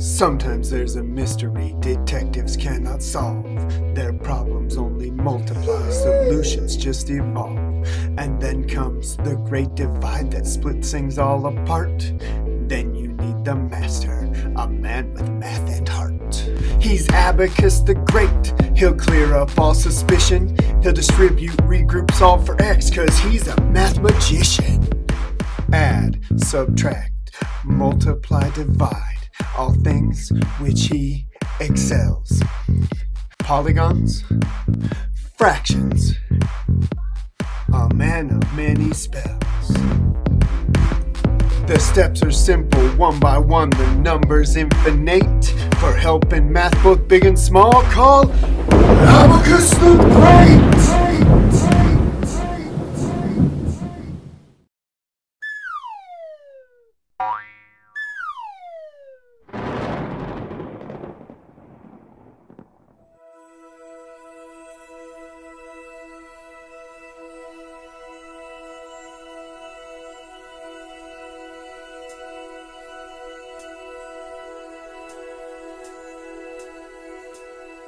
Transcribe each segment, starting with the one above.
Sometimes there's a mystery detectives cannot solve. Their problems only multiply, solutions just evolve. And then comes the great divide that splits things all apart. Then you need the master, a man with math and heart. He's Abacus the Great. He'll clear up all suspicion. He'll distribute, regroup, solve for X, cause he's a math magician. Add, subtract, multiply, divide all things which he excels. Polygons, fractions, a man of many spells. The steps are simple, one by one, the numbers infinite. For help in math, both big and small, call Abacus the Great!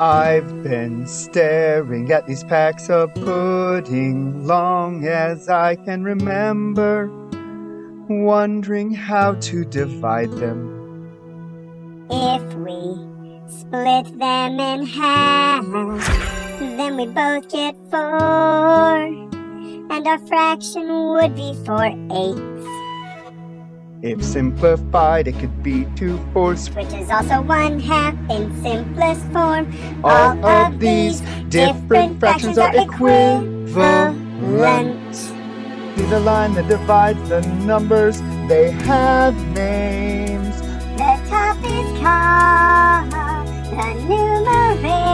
I've been staring at these packs of pudding long as I can remember, wondering how to divide them. If we split them in half, then we both get four, and our fraction would be four eighths. If simplified, it could be two fourths. which is also one half in simplest form. All of these different fractions are equivalent. See the line that divides the numbers, they have names. The top is called the numerator.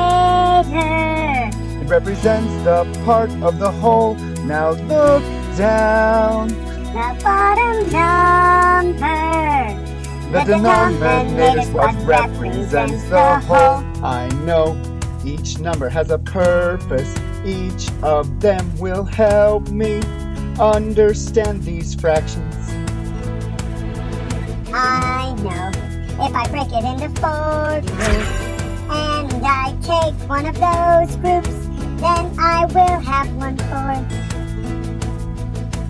It represents the part of the whole. Now look down. The bottom number. The denominator is what represents the whole. I know each number has a purpose. Each of them will help me understand these fractions. I know if I break it into four groups and I take one of those groups, then I will have one fourth.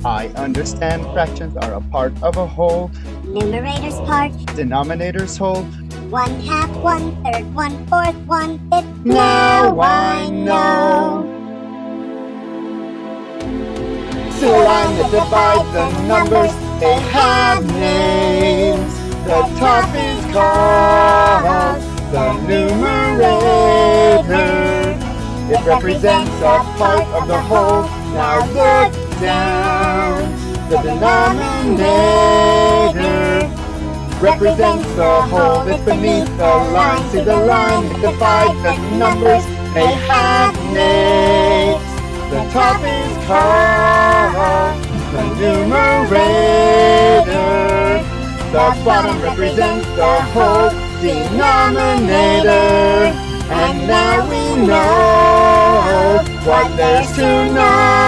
I understand fractions are a part of a whole, Numerator's part, denominators whole. one half, one third, one fourth, one fifth. Now I know. The line that divides the numbers, they have names. The top is called the numerator. It represents a part of the whole. Now look down. The denominator represents the whole that's beneath the line. See the line that divides the numbers, they have names. The top is called the numerator. The bottom represents the whole denominator. And now we know what there's to know.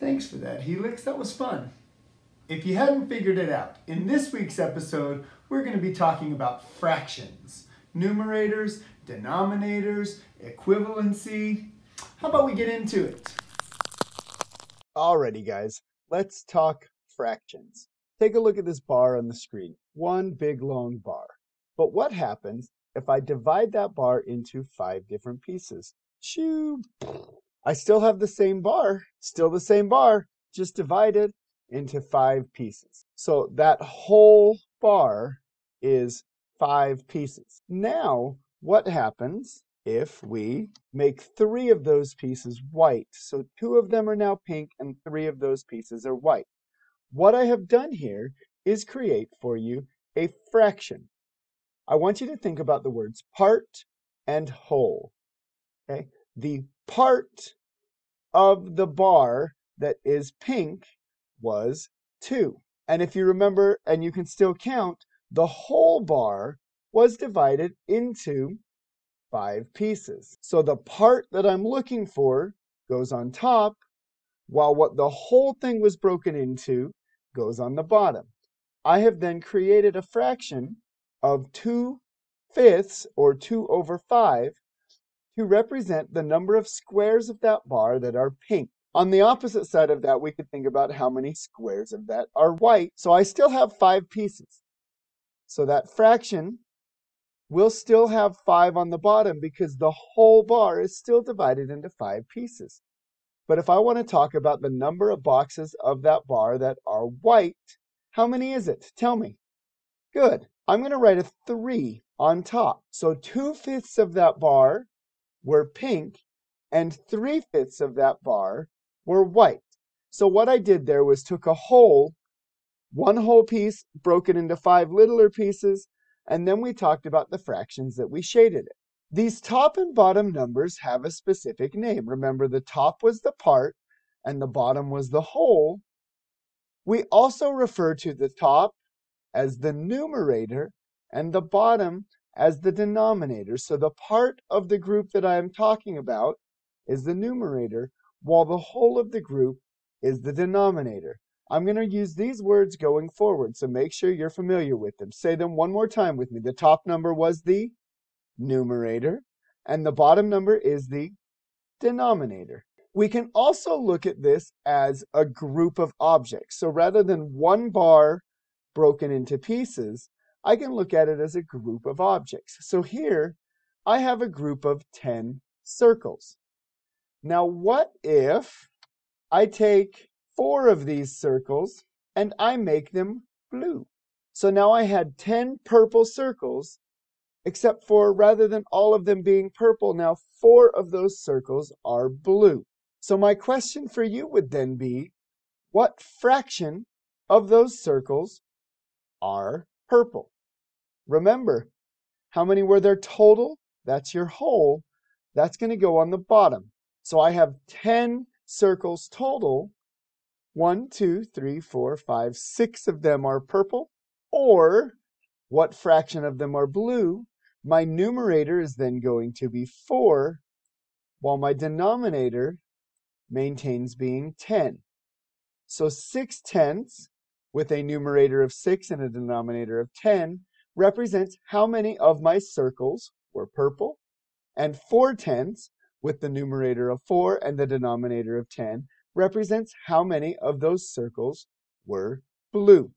Thanks for that, Helix. That was fun. If you hadn't figured it out, in this week's episode, we're going to be talking about fractions, numerators, denominators, equivalency. How about we get into it? Alrighty, guys, let's talk fractions. Take a look at this bar on the screen. One big long bar. But what happens if I divide that bar into five different pieces? Shoo! I still have the same bar, still the same bar, just divided into five pieces. So that whole bar is five pieces. Now, what happens if we make three of those pieces white? So two of them are now pink and three of those pieces are white. What I have done here is create for you a fraction. I want you to think about the words part and whole. Okay? The part of the bar that is pink was 2. And if you remember, and you can still count, the whole bar was divided into five pieces. So the part that I'm looking for goes on top, while what the whole thing was broken into goes on the bottom. I have then created a fraction of 2 fifths, or 2 over 5, to represent the number of squares of that bar that are pink. On the opposite side of that, we could think about how many squares of that are white. So I still have five pieces. So that fraction will still have five on the bottom because the whole bar is still divided into five pieces. But if I want to talk about the number of boxes of that bar that are white, how many is it? Tell me. Good. I'm going to write a 3 on top. So 2 fifths of that bar were pink and 3 fifths of that bar were white. So what I did there was took a whole, one whole piece, broke it into five littler pieces, and then we talked about the fractions that we shaded it. These top and bottom numbers have a specific name. Remember, the top was the part and the bottom was the whole. We also refer to the top as the numerator and the bottom as the denominator. So the part of the group that I am talking about is the numerator, while the whole of the group is the denominator. I'm going to use these words going forward, so make sure you're familiar with them. Say them one more time with me. The top number was the numerator, and the bottom number is the denominator. We can also look at this as a group of objects. So rather than one bar broken into pieces, I can look at it as a group of objects. So here, I have a group of 10 circles. Now, what if I take four of these circles and I make them blue? So now I had 10 purple circles, except for rather than all of them being purple, now four of those circles are blue. So my question for you would then be, what fraction of those circles are purple? Remember, how many were there total? That's your whole. That's going to go on the bottom. So I have 10 circles total. One, two, three, four, five, six of them are purple. Or what fraction of them are blue? My numerator is then going to be 4, while my denominator maintains being 10. So 6 tenths with a numerator of 6 and a denominator of 10 represents how many of my circles were purple, and 4 tenths with the numerator of 4 and the denominator of 10 represents how many of those circles were blue.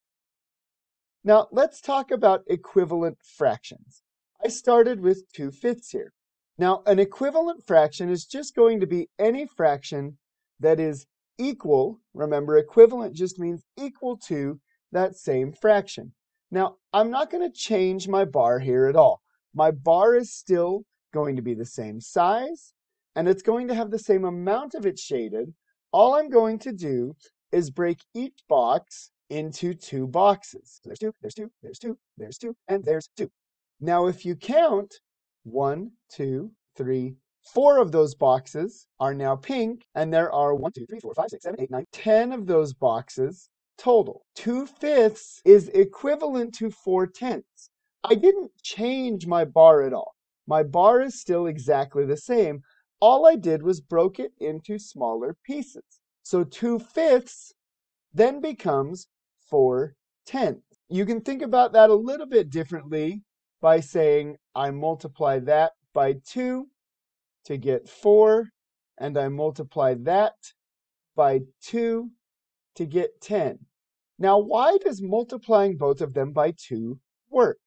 Now, let's talk about equivalent fractions. I started with 2 fifths here. Now, an equivalent fraction is just going to be any fraction that is equal, remember equivalent just means equal to that same fraction. Now, I'm not going to change my bar here at all. My bar is still going to be the same size, and it's going to have the same amount of it shaded. All I'm going to do is break each box into two boxes. So there's two, there's two, there's two, there's two, and there's two. Now, if you count, one, two, three, four of those boxes are now pink, and there are one, two, three, four, five, six, seven, eight, nine, ten of those boxes total. Two fifths is equivalent to four tenths. I didn't change my bar at all. My bar is still exactly the same. All I did was broke it into smaller pieces. So 2 fifths then becomes 4 tenths. You can think about that a little bit differently by saying I multiply that by 2 to get 4, and I multiply that by 2 to get 10. Now, why does multiplying both of them by 2 work?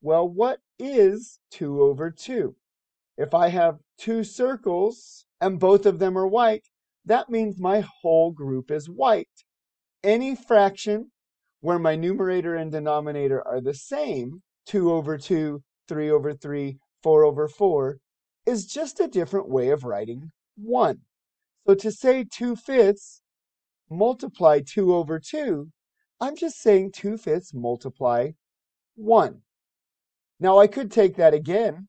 Well, what is 2 over 2? If I have two circles and both of them are white, that means my whole group is white. Any fraction where my numerator and denominator are the same, 2 over 2, 3 over 3, 4 over 4, is just a different way of writing 1. So to say 2 fifths multiply 2 over 2, I'm just saying 2 fifths multiply 1. Now I could take that again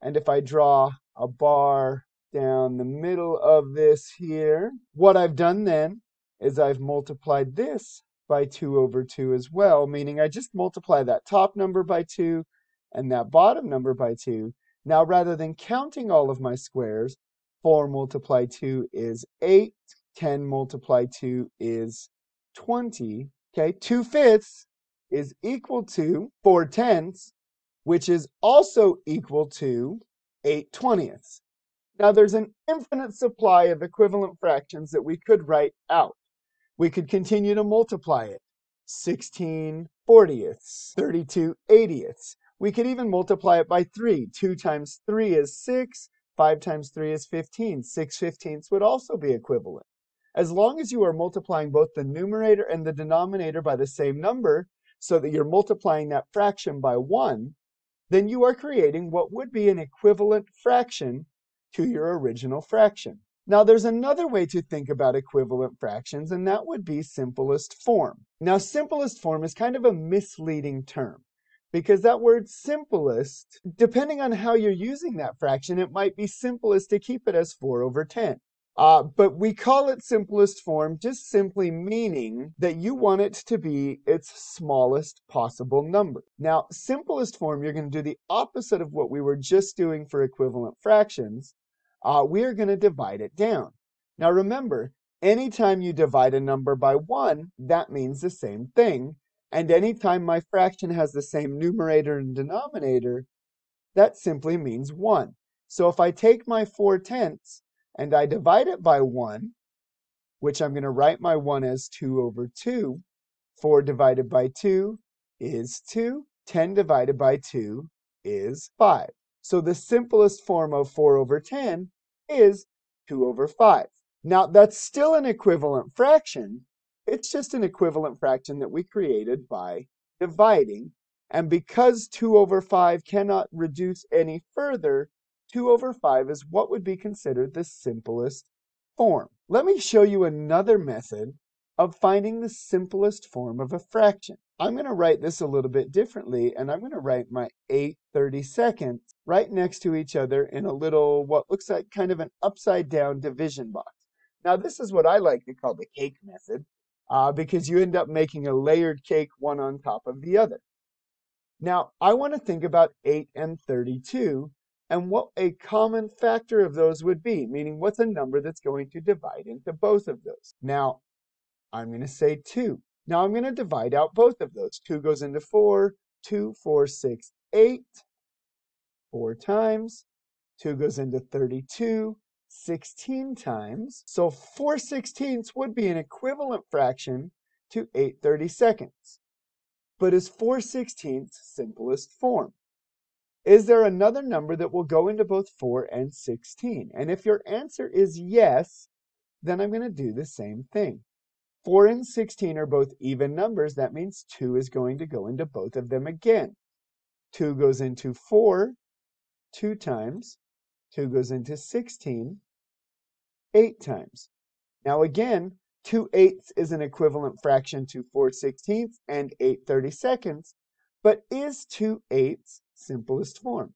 and if I draw a bar down the middle of this here, what I've done then is I've multiplied this by 2 over 2 as well, meaning I just multiply that top number by 2 and that bottom number by 2. Now, rather than counting all of my squares, 4 multiplied 2 is 8, 10 multiplied 2 is 20. Okay, 2 fifths is equal to 4 tenths, which is also equal to 8 twentieths. Now there's an infinite supply of equivalent fractions that we could write out. We could continue to multiply it. 16 fortieths, 32 eightieths. We could even multiply it by 3. 2 times 3 is 6. 5 times 3 is 15. 6 fifteenths would also be equivalent. As long as you are multiplying both the numerator and the denominator by the same number, so that you're multiplying that fraction by 1, then you are creating what would be an equivalent fraction to your original fraction. Now, there's another way to think about equivalent fractions, and that would be simplest form. Now, simplest form is kind of a misleading term because that word simplest, depending on how you're using that fraction, it might be simplest to keep it as 4 over 10. Uh, but we call it simplest form just simply meaning that you want it to be its smallest possible number. Now, simplest form, you're going to do the opposite of what we were just doing for equivalent fractions. Uh, we are going to divide it down. Now, remember, anytime you divide a number by 1, that means the same thing. And anytime my fraction has the same numerator and denominator, that simply means 1. So if I take my 4 tenths and I divide it by 1, which I'm going to write my 1 as 2 over 2, 4 divided by 2 is 2, 10 divided by 2 is 5. So the simplest form of 4 over 10 is 2 over 5. Now that's still an equivalent fraction, it's just an equivalent fraction that we created by dividing. And because 2 over 5 cannot reduce any further, 2 over 5 is what would be considered the simplest form. Let me show you another method of finding the simplest form of a fraction. I'm going to write this a little bit differently, and I'm going to write my 8 32nds right next to each other in a little, what looks like kind of an upside down division box. Now, this is what I like to call the cake method uh, because you end up making a layered cake one on top of the other. Now, I want to think about 8 and 32 and what a common factor of those would be, meaning what's a number that's going to divide into both of those. Now, I'm going to say 2. Now I'm going to divide out both of those. 2 goes into 4, 2, 4, 6, 8, 4 times. 2 goes into 32, 16 times. So 4 sixteenths would be an equivalent fraction to 8 32nds. But is 4 sixteenths simplest form? Is there another number that will go into both 4 and 16? And if your answer is yes, then I'm going to do the same thing. 4 and 16 are both even numbers. That means 2 is going to go into both of them again. 2 goes into 4 two times. 2 goes into 16 eight times. Now again, 2 eighths is an equivalent fraction to 4 sixteenths and 8 32nds, but is 2 eighths simplest form?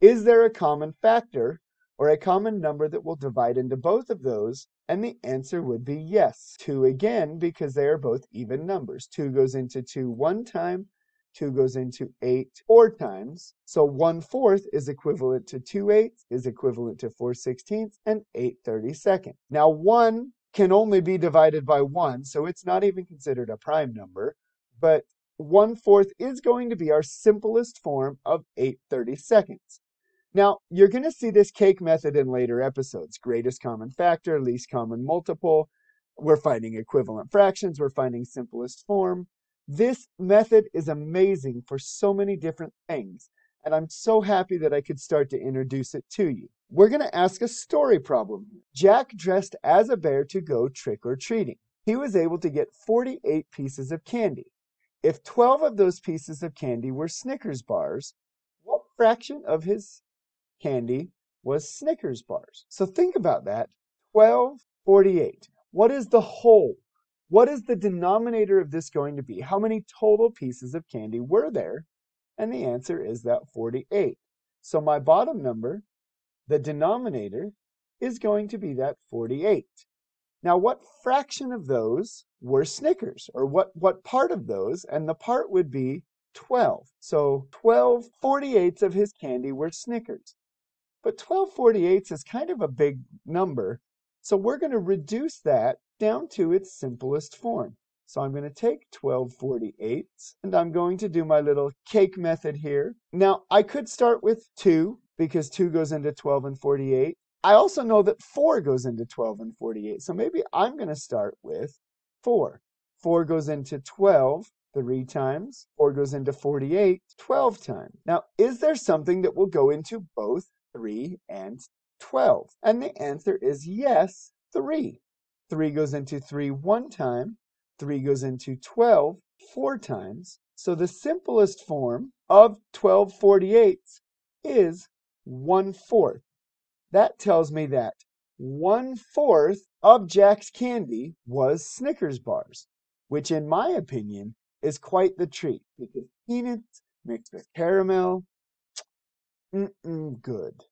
Is there a common factor or a common number that will divide into both of those? And the answer would be yes. 2 again, because they are both even numbers. 2 goes into 2 one time, 2 goes into 8 four times. So 1 fourth is equivalent to 2 eighths, is equivalent to 4 sixteenths, and 8 32nds. Now 1 can only be divided by 1, so it's not even considered a prime number, but 1 fourth is going to be our simplest form of 8 32nds. Now, you're going to see this cake method in later episodes. Greatest common factor, least common multiple. We're finding equivalent fractions. We're finding simplest form. This method is amazing for so many different things, and I'm so happy that I could start to introduce it to you. We're going to ask a story problem. Jack dressed as a bear to go trick or treating. He was able to get 48 pieces of candy. If 12 of those pieces of candy were Snickers bars, what fraction of his candy was Snickers bars? So think about that. 1248. What is the whole? What is the denominator of this going to be? How many total pieces of candy were there? And the answer is that 48. So my bottom number, the denominator, is going to be that 48. Now, what fraction of those were Snickers? Or what, what part of those? And the part would be 12. So 12 48ths of his candy were Snickers. But 12 48ths is kind of a big number. So we're going to reduce that down to its simplest form. So I'm going to take 12 48 and I'm going to do my little cake method here. Now I could start with 2 because 2 goes into 12 and 48. I also know that 4 goes into 12 and 48. So maybe I'm going to start with 4. 4 goes into 12 three times. 4 goes into 48 12 times. Now, is there something that will go into both 3 and 12? And the answer is yes, 3. 3 goes into 3 one time. 3 goes into 12 four times. So the simplest form of 12 48ths is 1 fourth. That tells me that 1 fourth of Jack's candy was Snickers bars, which in my opinion is quite the treat because peanuts mixed with caramel, mm-mm, good.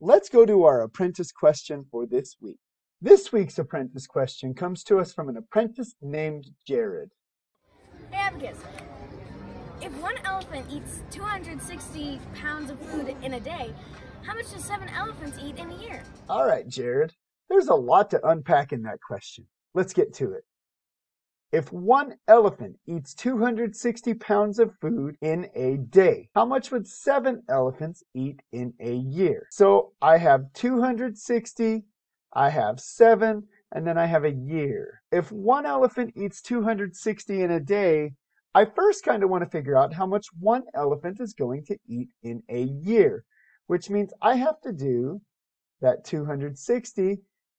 Let's go to our apprentice question for this week. This week's apprentice question comes to us from an apprentice named Jared. Hey, Abacus. If one elephant eats 260 pounds of food in a day, how much do seven elephants eat in a year? All right, Jared. There's a lot to unpack in that question. Let's get to it. If one elephant eats 260 pounds of food in a day, how much would seven elephants eat in a year? So I have 260 I have seven, and then I have a year. If one elephant eats 260 in a day, I first kind of want to figure out how much one elephant is going to eat in a year, which means I have to do that 260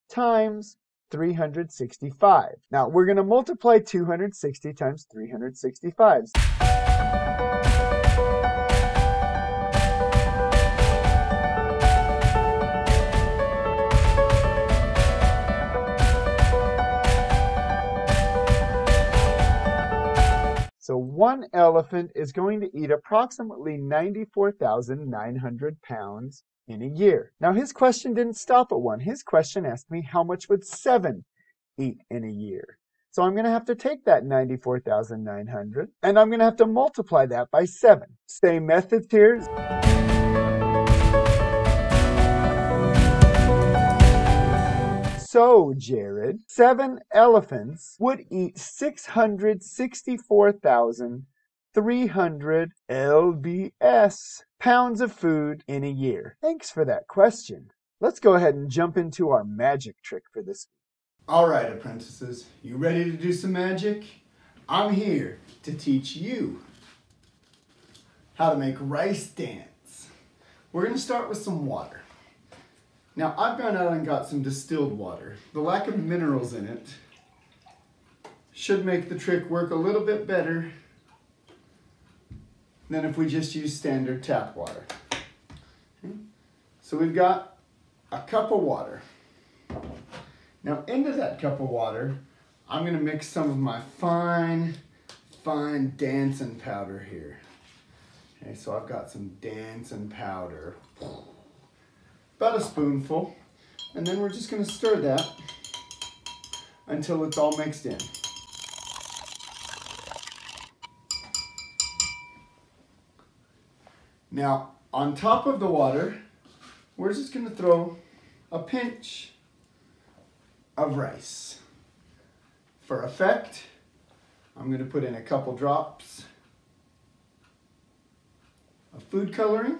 times 365. Now we're going to multiply 260 times 365. So one elephant is going to eat approximately 94,900 pounds in a year. Now his question didn't stop at one. His question asked me how much would seven eat in a year? So I'm going to have to take that 94,900 and I'm going to have to multiply that by seven. Same methods here. So, Jared, seven elephants would eat 664,300 lbs pounds of food in a year. Thanks for that question. Let's go ahead and jump into our magic trick for this week. All right, apprentices, you ready to do some magic? I'm here to teach you how to make rice dance. We're going to start with some water. Now I've gone out and got some distilled water. The lack of minerals in it should make the trick work a little bit better than if we just use standard tap water. So we've got a cup of water. Now into that cup of water, I'm gonna mix some of my fine, fine dancing powder here. Okay, so I've got some dancing powder about a spoonful. And then we're just gonna stir that until it's all mixed in. Now, on top of the water, we're just gonna throw a pinch of rice. For effect, I'm gonna put in a couple drops of food coloring.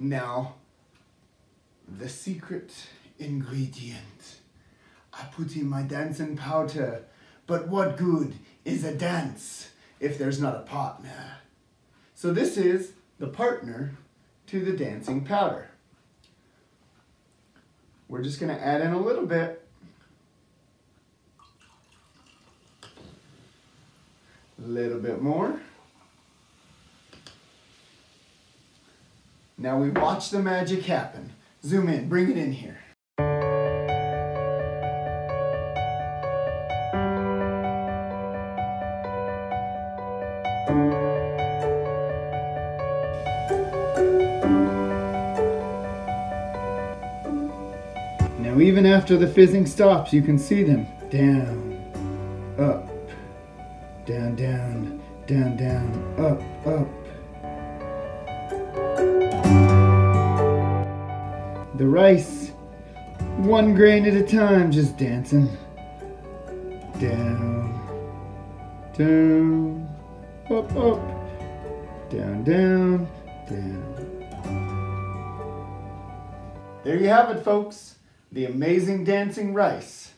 Now, the secret ingredient. I put in my dancing powder, but what good is a dance if there's not a partner? So this is the partner to the dancing powder. We're just going to add in a little bit. A little bit more. Now we watch the magic happen. Zoom in, bring it in here. Even after the fizzing stops, you can see them. Down, up, down, down, down, down, up, up. The rice One grain at a time, just dancing. Down, down, up, up, down, down, down. There you have it, folks. The amazing dancing rice.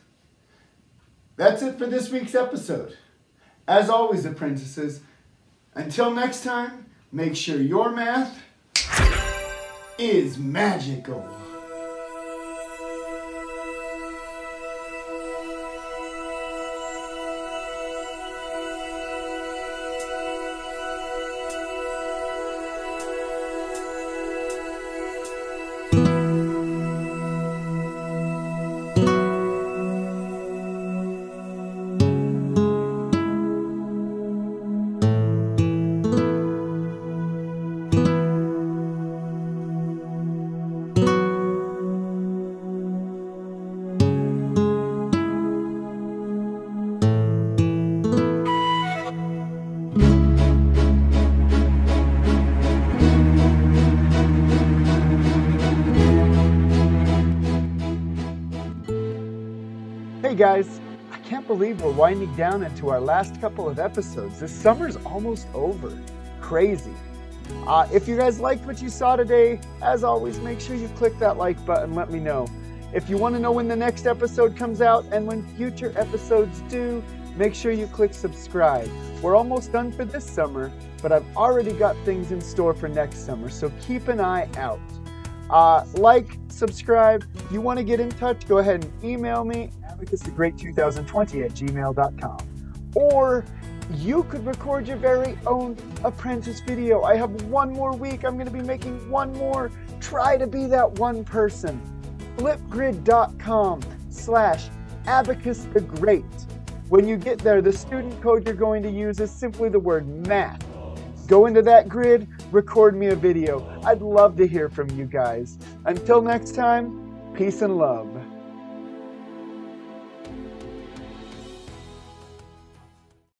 That's it for this week's episode. As always, apprentices, until next time, make sure your math is magical. Guys, I can't believe we're winding down into our last couple of episodes. This summer's almost over. Crazy. Uh, if you guys liked what you saw today, as always, make sure you click that like button. Let me know. If you want to know when the next episode comes out and when future episodes do, make sure you click subscribe. We're almost done for this summer, but I've already got things in store for next summer, so keep an eye out. Uh, like, subscribe. If you want to get in touch, go ahead and email me, abacusthegreat2020 at gmail.com. Or you could record your very own apprentice video. I have one more week. I'm going to be making one more. Try to be that one person. Flipgrid.com slash abacus the great. When you get there, the student code you're going to use is simply the word math. Go into that grid, record me a video. I'd love to hear from you guys. Until next time, peace and love.